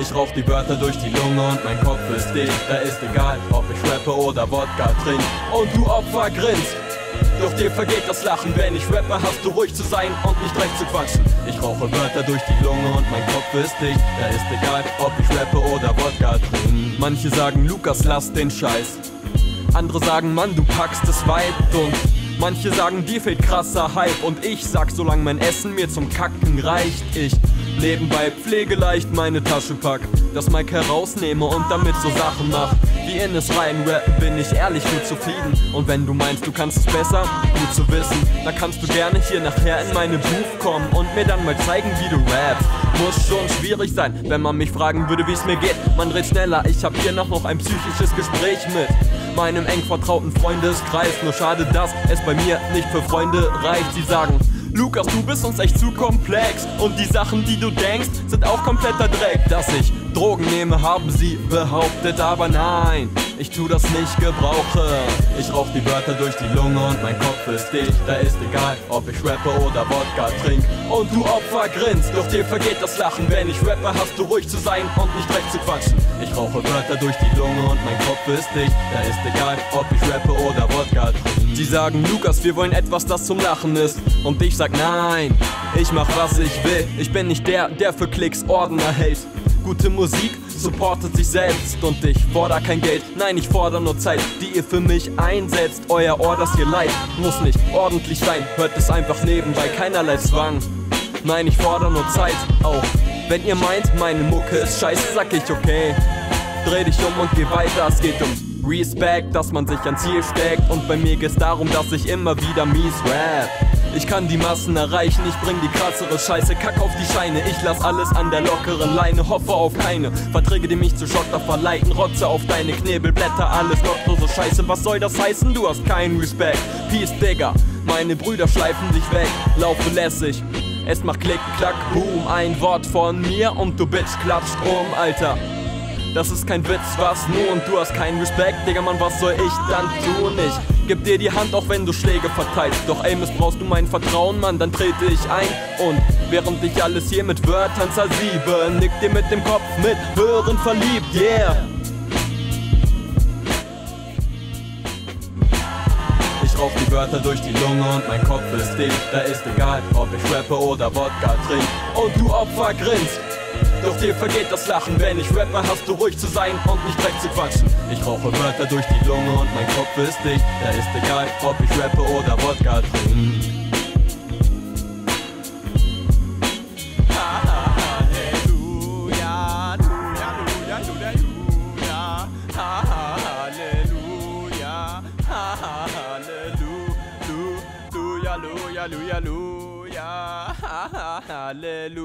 Ich rauch die Wörter durch die Lunge und mein Kopf ist dicht. Da ist egal, ob ich rappe oder Wodka trink. Und du Opfer grinst. Doch dir vergeht das Lachen, wenn ich rappe, hast du ruhig zu sein und nicht recht zu quatschen. Ich rauche Wörter durch die Lunge und mein Kopf ist dicht. Da ist egal, ob ich rappe oder Wodka trinke. Manche sagen, Lukas, lass den Scheiß. Andere sagen, Mann, du packst es weit und manche sagen, dir fehlt krasser Hype und ich sag, solange mein Essen mir zum Kacken reicht, ich nebenbei pflegeleicht meine Tasche pack, das Mic herausnehme und damit so Sachen mach. Wie in es rein rappen, bin ich ehrlich gut zufrieden. Und wenn du meinst, du kannst es besser, gut zu wissen, dann kannst du gerne hier nachher in meine Booth kommen und mir dann mal zeigen, wie du rappst. Muss schon schwierig sein, wenn man mich fragen würde, wie es mir geht. Man redet schneller, ich hab hier noch, ein psychisches Gespräch mit meinem eng vertrauten Freundeskreis. Nur schade, dass es bei mir nicht für Freunde reicht. Sie sagen, Lukas, du bist uns echt zu komplex. Und die Sachen, die du denkst, sind auch kompletter Dreck. Dass ich Drogen nehme, haben sie behauptet, aber nein, ich tu das nicht gebrauche. Ich rauch die Wörter durch die Lunge und mein Kopf ist dicht. Da ist egal, ob ich rappe oder Wodka trink. Und du Opfer grinst, doch dir vergeht das Lachen. Wenn ich rappe, hast du ruhig zu sein und nicht recht zu quatschen. Ich rauche Wörter durch die Lunge und mein Kopf ist dicht. Da ist egal, ob ich rappe oder. Sie sagen, Lukas, wir wollen etwas, das zum Lachen ist. Und ich sag nein, ich mach was ich will. Ich bin nicht der, der für Klicks Orden erhält. Gute Musik supportet sich selbst und ich forder kein Geld. Nein, ich fordere nur Zeit, die ihr für mich einsetzt. Euer Ohr, das ihr leid, muss nicht ordentlich sein. Hört es einfach nebenbei, keinerlei Zwang. Nein, ich fordere nur Zeit, auch wenn ihr meint, meine Mucke ist scheiße, sag ich okay. Dreh dich um und geh weiter, es geht um Respect, dass man sich ans Ziel steckt. Und bei mir geht's darum, dass ich immer wieder mies rap. Ich kann die Massen erreichen, ich bring die krassere Scheiße, kack auf die Scheine. Ich lass alles an der lockeren Leine, hoffe auf keine Verträge, die mich zu Schotter verleiten. Rotze auf deine Knebelblätter, alles gottlose Scheiße. Was soll das heißen? Du hast keinen Respekt. Peace, Digger, meine Brüder schleifen dich weg, laufe lässig. Es macht Klick, Klack, Boom, ein Wort von mir und du Bitch klatscht um, Alter. Das ist kein Witz, was nun? Du hast keinen Respekt, Digga, Mann, was soll ich dann tun? Ich geb dir die Hand, auch wenn du Schläge verteilst. Doch ey, missbrauchst du mein Vertrauen, Mann, dann trete ich ein. Und während ich alles hier mit Wörtern zersiebe, nick dir mit dem Kopf mit Hören verliebt, yeah. Ich rauch die Wörter durch die Lunge und mein Kopf ist dicht. Da ist egal, ob ich rappe oder Wodka trink. Und du Opfer grinst. Doch dir vergeht das Lachen, wenn ich rappe, hast du ruhig zu sein und nicht dreck zu quatschen. Ich rauche Wörter durch die Lunge und mein Kopf ist dicht. Da ist egal, ob ich rappe oder Wodka trink. Halleluja, Halleluja, Halleluja, Hallelujah.